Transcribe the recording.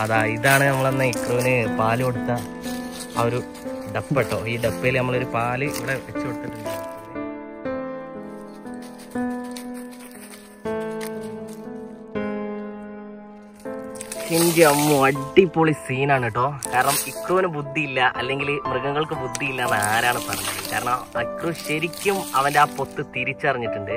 അതാ ഇതാണ് നമ്മളന്ന് ഇക്രുവിന് പാൽ കൊടുത്ത ആ ഒരു ഡപ്പ കേട്ടോ ഈ ഡപ്പയിൽ നമ്മളൊരു പാൽ ഇവിടെ വെച്ച് കൊടുത്തിട്ടുണ്ട്. എന്റെ അമ്മ അടിപൊളി സീനാണ് കേട്ടോ കാരണം ഇക്രുവിന് ബുദ്ധിയില്ല അല്ലെങ്കിൽ മൃഗങ്ങൾക്ക് ബുദ്ധിയില്ല എന്ന് ആരാണ് പറഞ്ഞത്. കാരണം അക്രു ശരിക്കും അവന്റെ ആ പൊത്ത് തിരിച്ചറിഞ്ഞിട്ടുണ്ട്.